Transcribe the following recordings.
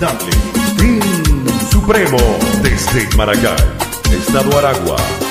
inolvidable. Pin Supremo desde Maracay, Estado Aragua.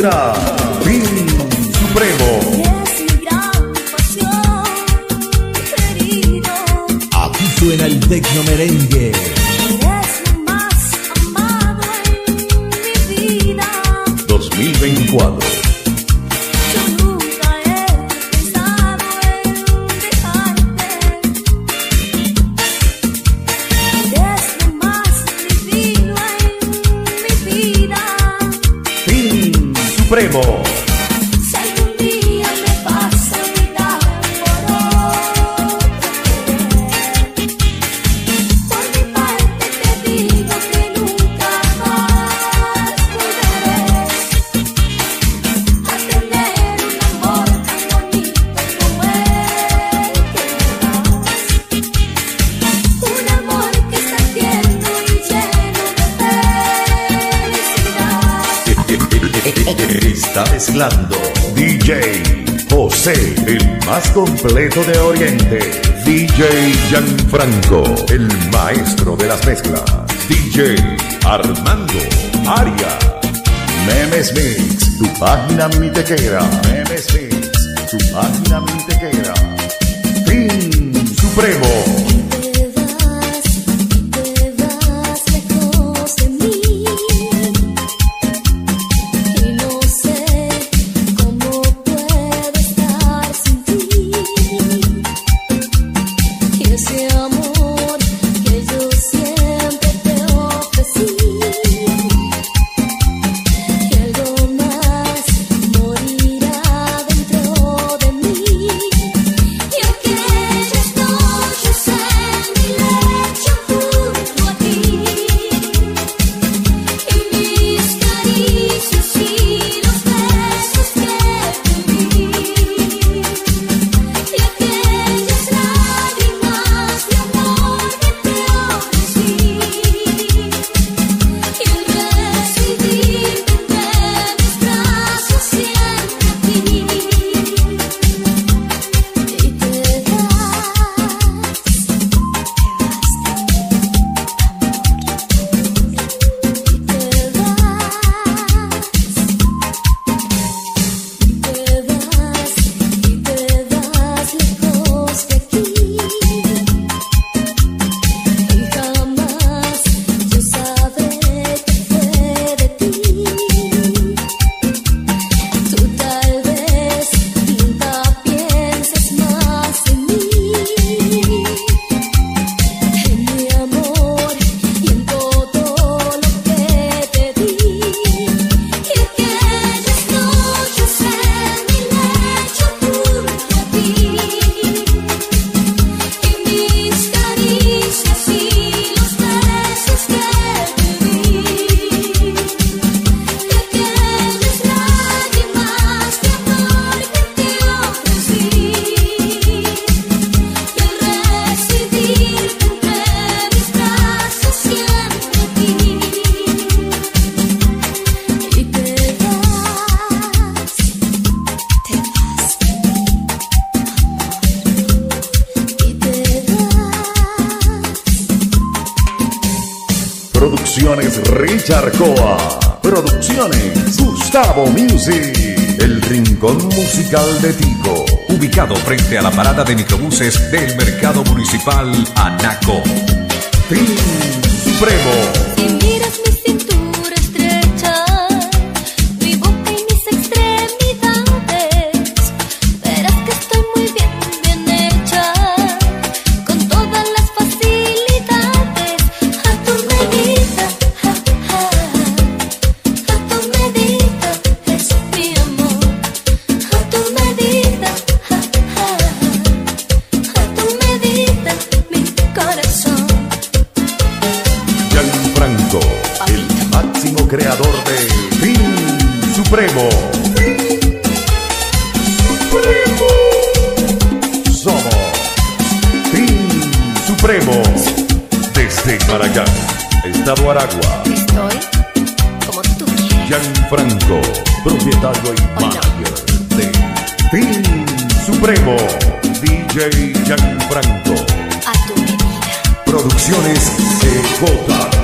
vibra, fin supremo. Aquí suena el tecno merengue. 2024. mezclando DJ José, el más completo de Oriente. DJ Gianfranco, el maestro de las mezclas. DJ Armando Aria. Memes Mix, tu página mi tequera. Memes Mix, tu página mi tequera. Fin Supremo. Richard Coa. Producciones Gustavo Music. El rincón musical de Tico. Ubicado frente a la parada de microbuses del Mercado Municipal Anaco. Fin Supremo. Supremo, DJ Jan Franco. A tu. Producciones CJ.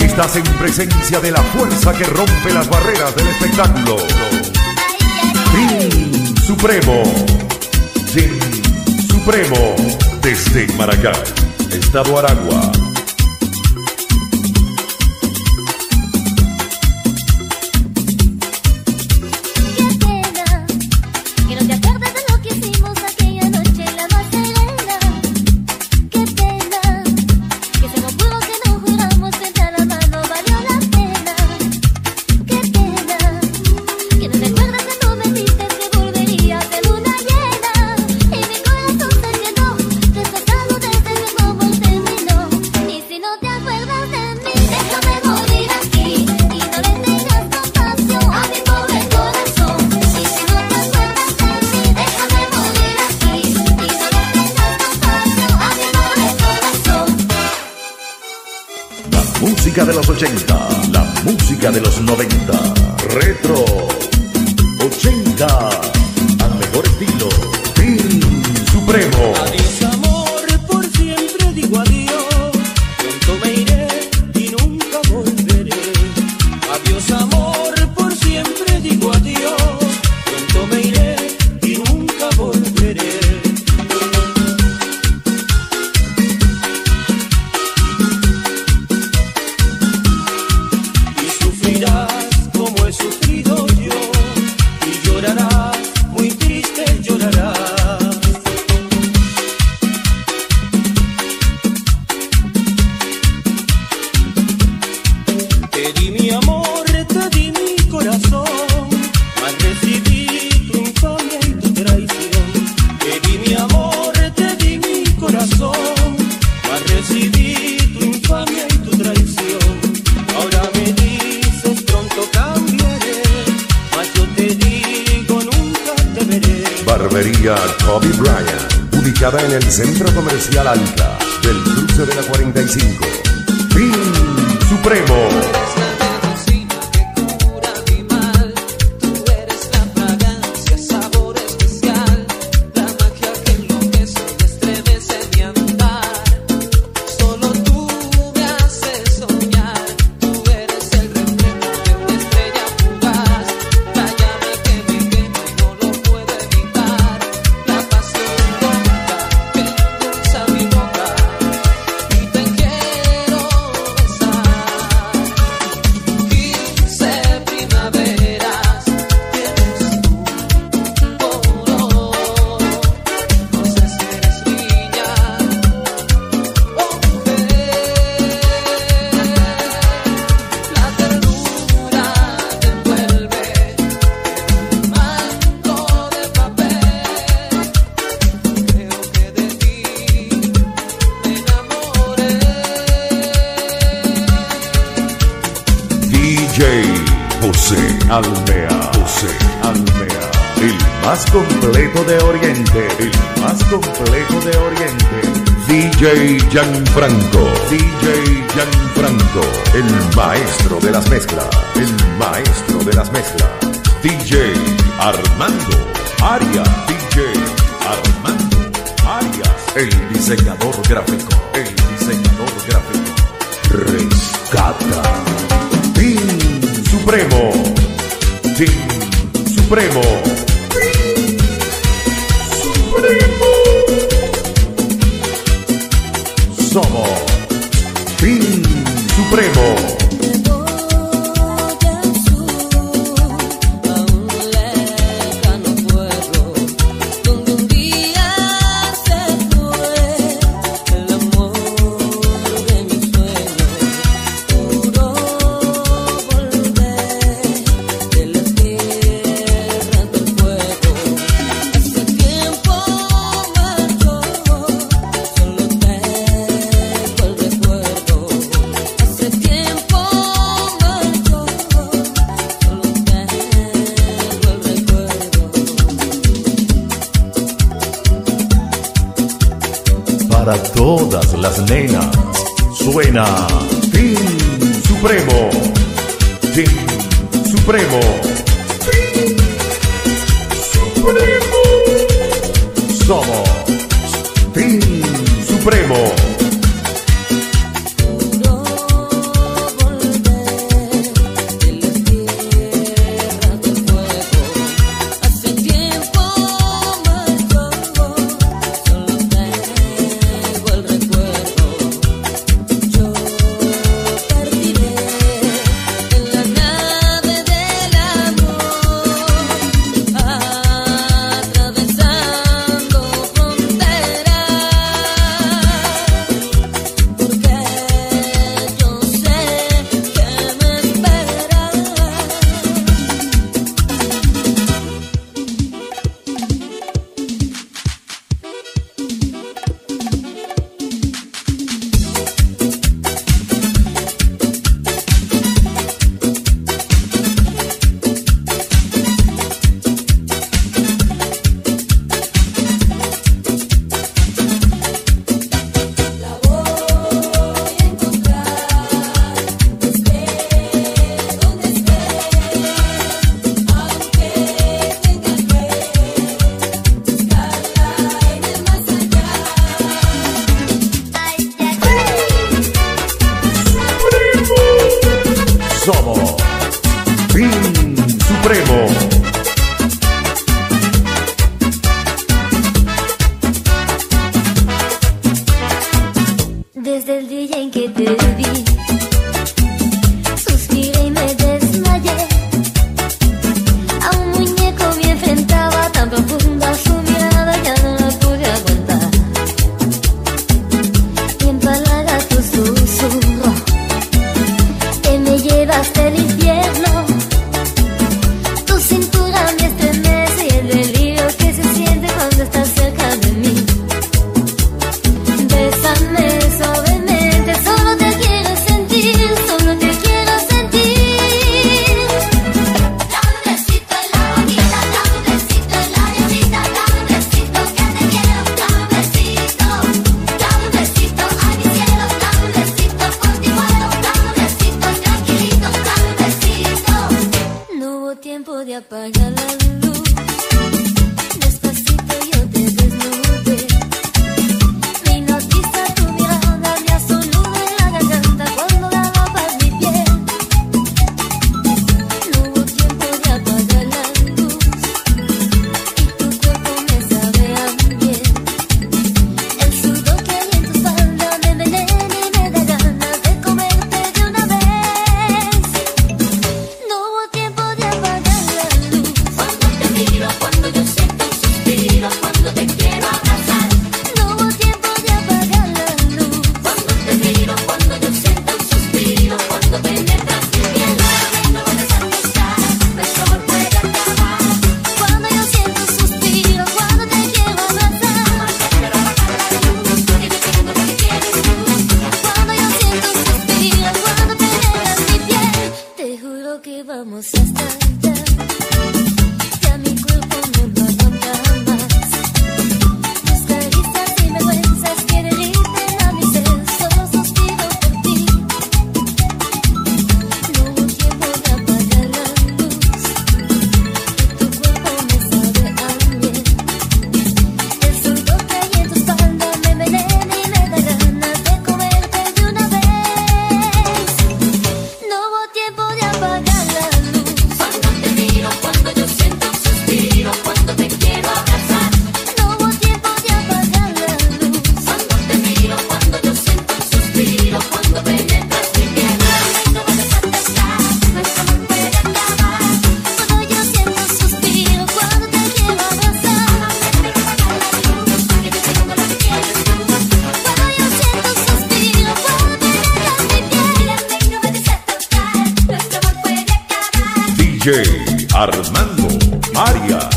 Estás en presencia de la fuerza que rompe las barreras del espectáculo. Team Supremo. Team Supremo. Desde Maracay, Estado Aragua. 80, la música de los 90, retro 80, al mejor estilo, Pin Supremo. Adiós amor, por siempre digo adiós, pronto me iré y nunca volveré. Adiós amor. Pizzería Kobe Bryant, ubicada en el Centro Comercial Alta del cruce de la 45. ¡Fin Supremo! José Alvea. José Alvea. El más completo de Oriente. El más completo de Oriente. DJ Gianfranco. DJ Gianfranco. El maestro de las mezclas. El maestro de las mezclas. DJ Armando Arias. DJ Armando Arias. El diseñador gráfico. El diseñador gráfico. Rescata. Supremo, Team Supremo. Somos Team Supremo. Para todas las nenas suena Team Supremo. Team Supremo. Team Supremo. Somos Team Supremo. tiempo de apagar la luz. DJ Armando María.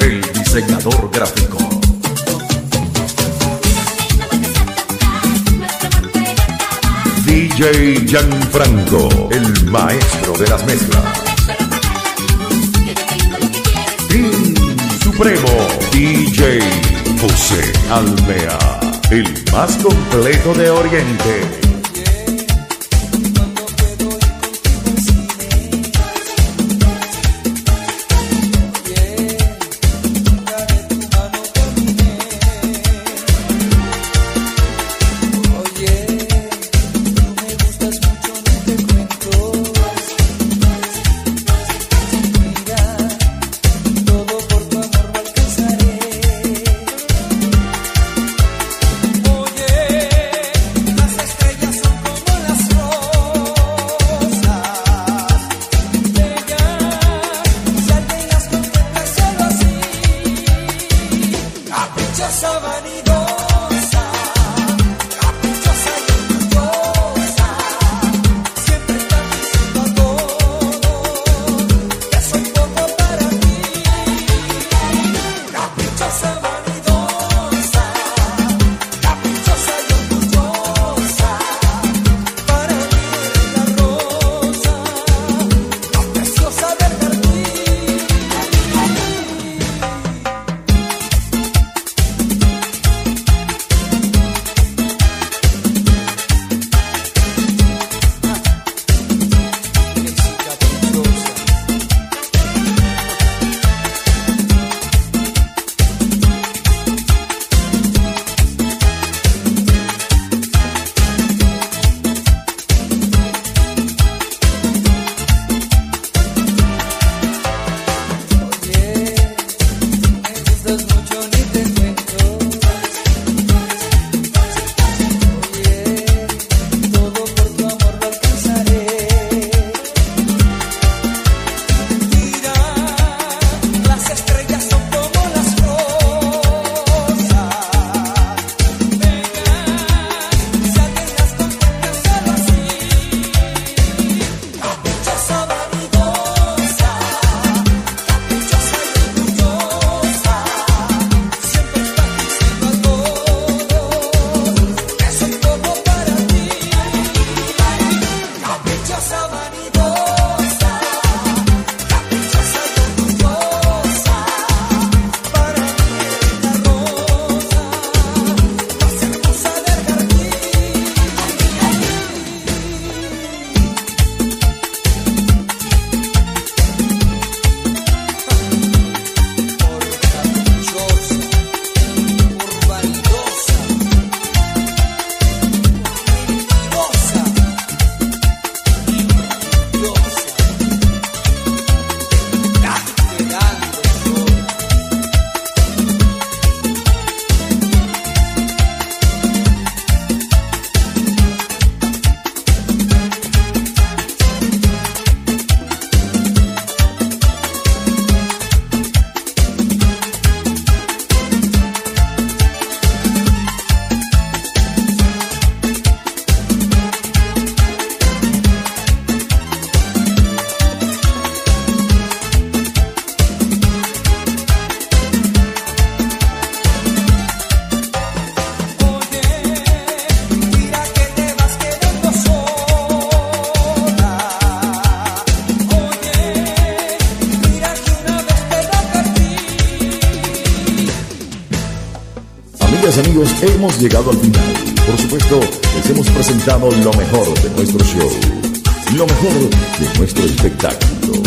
El diseñador gráfico. DJ Gianfranco, el maestro de las mezclas. Y supremo DJ José Almea, el más completo de Oriente. Amigos, hemos llegado al final. Por supuesto, les hemos presentado lo mejor de nuestro show, lo mejor de nuestro espectáculo.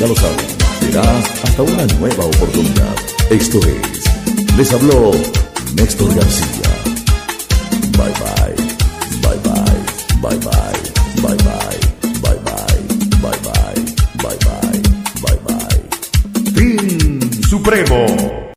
Ya lo saben, será hasta una nueva oportunidad. Esto es, les habló Néstor García. Bye bye, bye bye, bye bye, bye bye, bye bye, bye bye, bye bye, bye bye. Fin supremo.